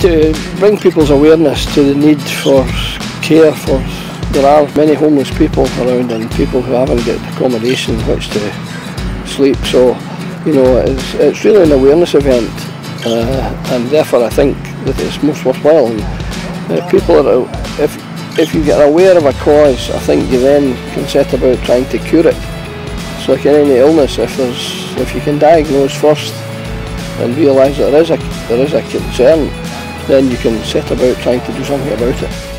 to bring people's awareness to the need for care for there are many homeless people around and people who haven't got accommodation in which to sleep. So you know it's, it's really an awareness event uh, and therefore I think that it's most worthwhile. And uh, people are if if you get aware of a cause I think you then can set about trying to cure it. So like in any illness. If there's if you can diagnose first and realise that there is a there is a concern then you can set about trying to do something about it.